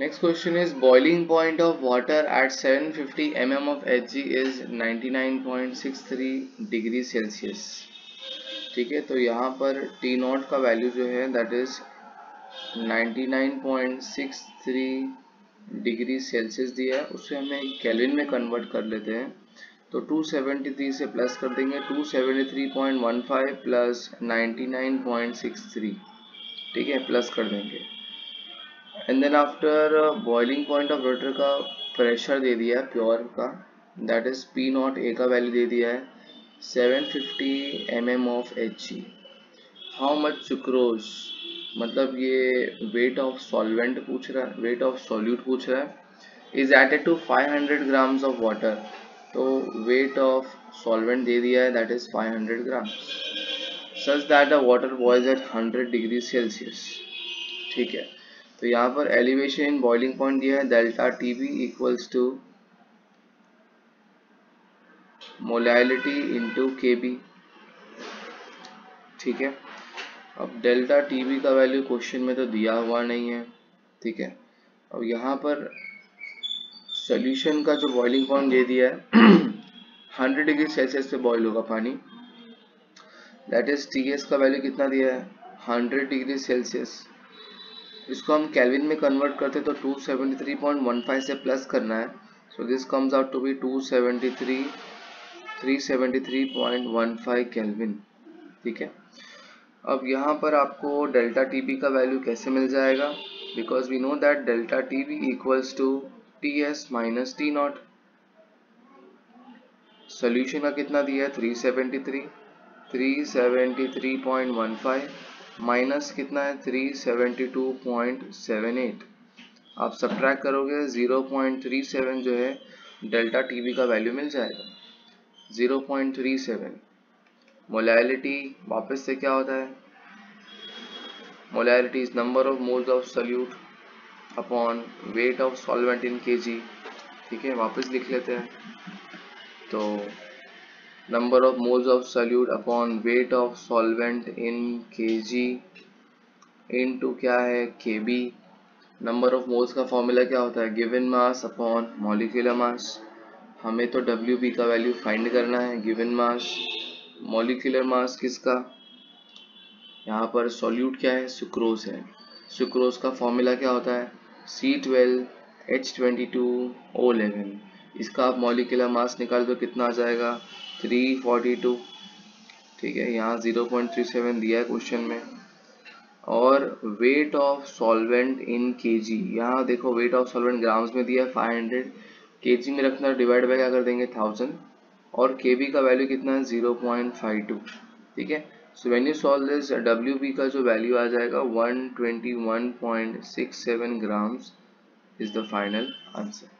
Next question is, boiling point of water at 750 mm of Hg is 99.63 degree Celsius ठीक है तो यहाँ पर टी नॉट का वैल्यू जो है दैट इज़ 99.63 डिग्री सेल्सियस दिया है। उसे हमें केल्विन में कन्वर्ट कर लेते हैं। तो 273 से प्लस कर देंगे। 273.15 प्लस 99.63 ठीक है प्लस कर देंगे। And then after boiling point of water का प्रेशर दे दिया है प्योर का that is P naught a का वैल्यू दे दिया है 750 mm of H G how much sucrose मतलब ये वेट ऑफ़ सॉल्वेंट पूछ रहा है वेट ऑफ़ सॉल्यूट पूछ रहा है is added to 500 grams of water तो वेट ऑफ़ सॉल्वेंट दे दिया है that is 500 grams such that the water boils at 100 degree Celsius ठीक है। तो यहाँ पर एलिवेशन इन बॉइलिंग पॉइंट दिया है delta T B equals to molality into K B ठीक है? अब डेल्टा टी बी का वैल्यू क्वेश्चन में तो दिया हुआ नहीं है, ठीक है? अब यहाँ पर सोल्यूशन का जो बॉइलिंग पॉइंट दे दिया है हंड्रेड डिग्री सेल्सियस पे बॉइल होगा पानी। दैट इज़ टी एस का वैल्यू कितना दिया है? हंड्रेड डिग्री सेल्सियस इसको हम केल्विन में कन्वर्ट करते तो 273.15 से प्लस करना है। So this comes out to be 273 373.15 kelvin ठीक है? अब यहाँ पर आपको डेल्टा टी बी का वैल्यू कैसे मिल जाएगा? Because we know that delta T B equals to T S minus T naught solution का कितना दिया है? 373 373.15 माइनस कितना है? 372.78 आप सब्ट्रैक्ट करोगे 0.37 जो है, डेल्टा टीवी का वैल्यू मिल जाएगा। 0.37 मोलैलिटी वापस से क्या होता है? Molality is number of moles of solute upon weight of solvent in KG ठीक है, वापस लिख लेते हैं। तो number of moles of solute upon weight of solvent in kg into क्या है? kb. नंबर ऑफ़ मोल्स का फॉर्मूला क्या होता है? Given mass upon molecular mass हमें तो बी का वैल्यू फाइंड करना है गिवन मास मॉलिक्यूलर मास किसका? यहाँ पर सॉल्यूट क्या है? सुक्रोज है. सुक्रोज का फॉर्मूला क्या होता है? C twelve H twenty two O eleven इसका आप मॉलिक्यूलर मास निकाल दो, कितना आ जाएगा? 342 ठीक है, यहाँ 0.37 दिया है क्वेश्चन में। और weight of solvent in KG यहाँ देखो वेट ऑफ़ सॉल्वेंट ग्राम्स में दिया है 500 केजी में रखना डिवाइड बाय क्या कर देंगे? 1000 और केबी का वैल्यू कितना है? 0.52 ठीक है? So when you solve this W B का जो वैल्यू आ जाएगा 121.67 grams is the final answer